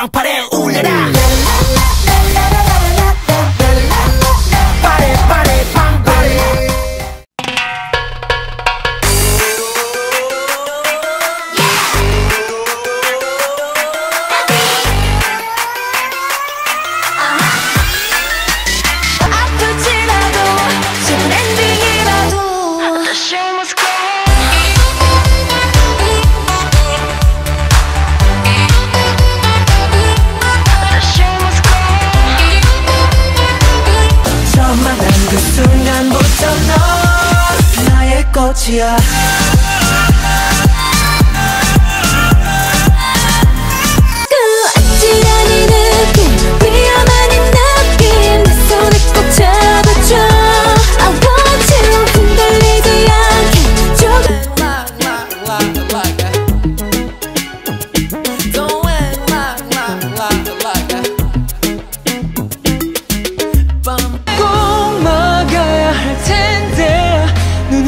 장판에 끝이야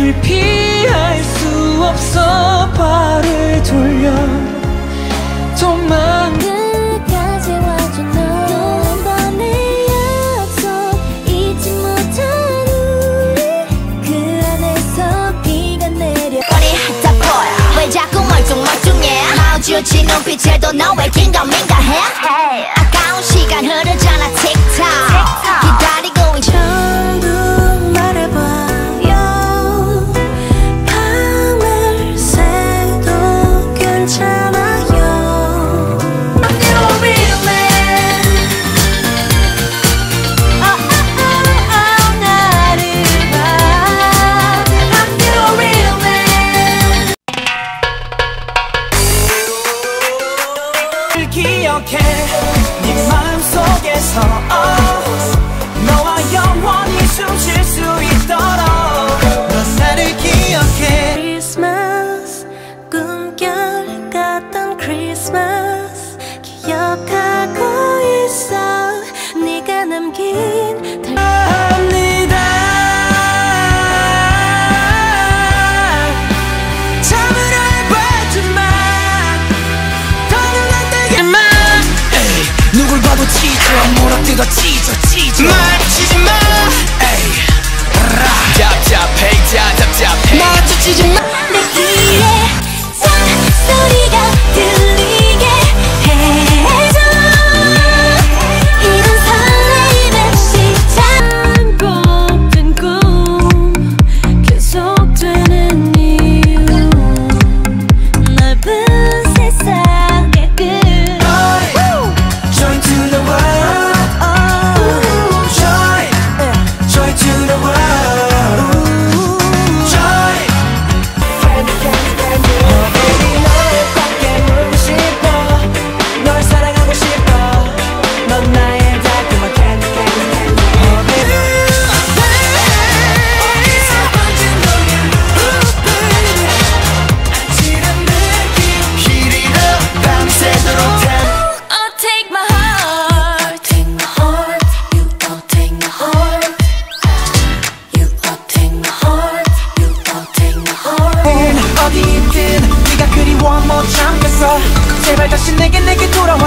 늘 피. 앞서 발을 돌려. 도망 끝까지 와준 너또 밤의 약속. 잊지 못한 우리 그 안에서 비가 내려. 머리 하다 보여. 왜 자꾸 멀뚱멀뚱해? 마주친 눈빛에도 너왜 긴가민가해? 아까운 시간 흐르지 기억해. 네 마음속에서 oh, 너와 영원히 숨 쉴 수 있도록 넌 나를 기억해. Christmas 꿈결 같던 Christmas 기억하고 있어. 네가 남긴 记得记着记着。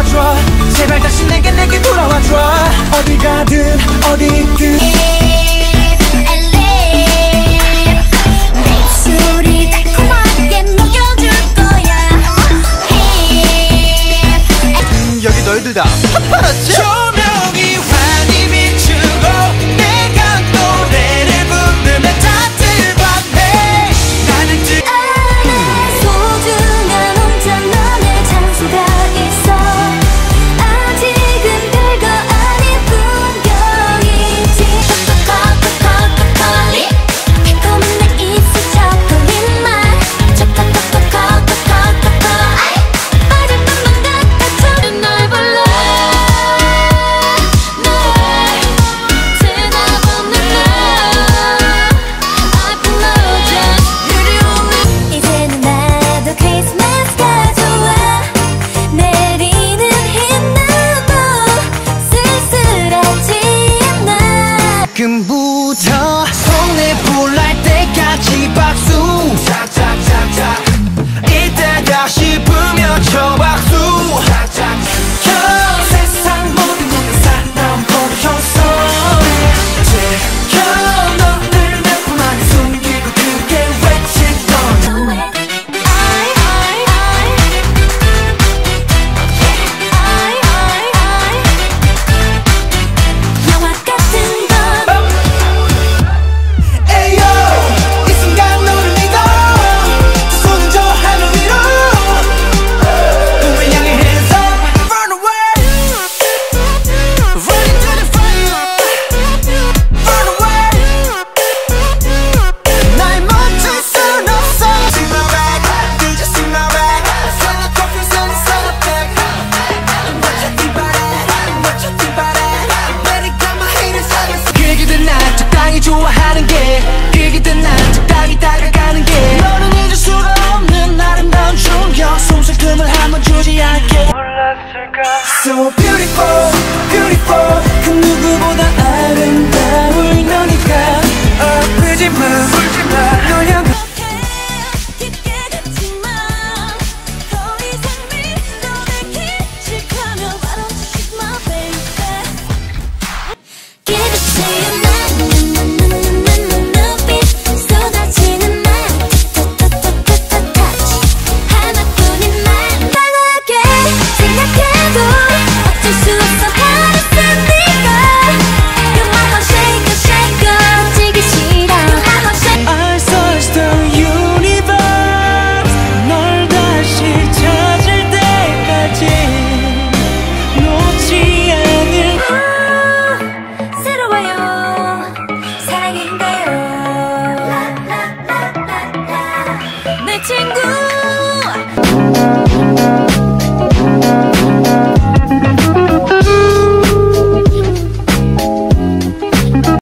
돌아와줘. 제발 다시 내게 내게 돌아와줘. 어디 가든 어디 있든. 음, 여기 너희들 다. 파파라치